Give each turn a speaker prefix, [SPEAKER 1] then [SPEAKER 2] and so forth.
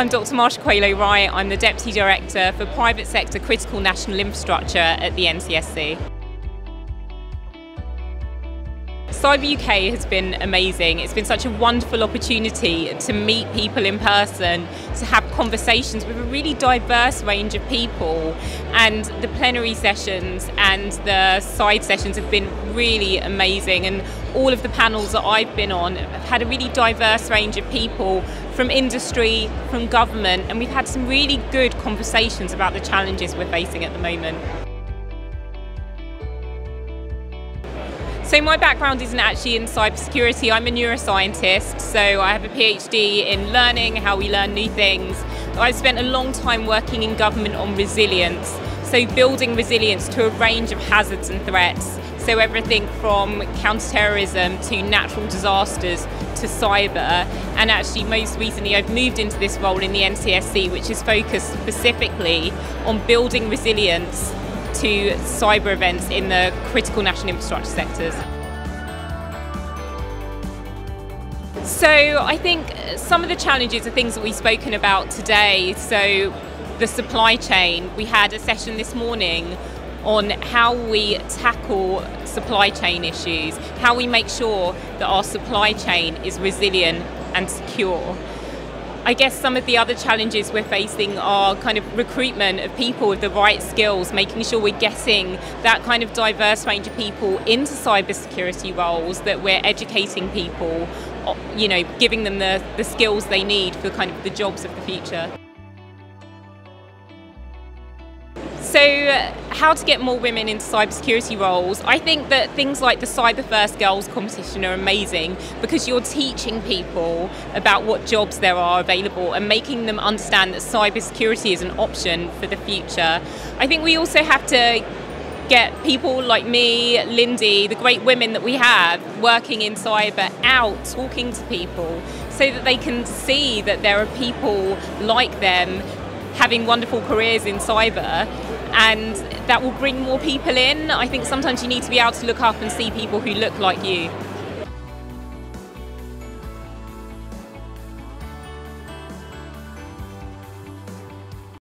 [SPEAKER 1] I'm Dr. Marsha Quallo-Wright. I'm the Deputy Director for Private Sector Critical National Infrastructure at the NCSC. Cyber UK has been amazing. It's been such a wonderful opportunity to meet people in person, to have conversations with a really diverse range of people. And the plenary sessions and the side sessions have been really amazing. And all of the panels that I've been on have had a really diverse range of people from industry, from government, and we've had some really good conversations about the challenges we're facing at the moment. So my background isn't actually in cybersecurity. I'm a neuroscientist, so I have a PhD in learning, how we learn new things. I've spent a long time working in government on resilience, so building resilience to a range of hazards and threats. So everything from counterterrorism to natural disasters to cyber. And actually most recently I've moved into this role in the NCSC which is focused specifically on building resilience to cyber events in the critical national infrastructure sectors. So I think uh, some of the challenges are things that we've spoken about today. So the supply chain, we had a session this morning on how we tackle supply chain issues, how we make sure that our supply chain is resilient and secure. I guess some of the other challenges we're facing are kind of recruitment of people with the right skills, making sure we're getting that kind of diverse range of people into cybersecurity roles, that we're educating people, you know, giving them the, the skills they need for kind of the jobs of the future. So, how to get more women into cybersecurity roles? I think that things like the Cyber First Girls competition are amazing because you're teaching people about what jobs there are available and making them understand that cybersecurity is an option for the future. I think we also have to get people like me, Lindy, the great women that we have working in cyber out talking to people so that they can see that there are people like them having wonderful careers in cyber and that will bring more people in. I think sometimes you need to be able to look up and see people who look like you.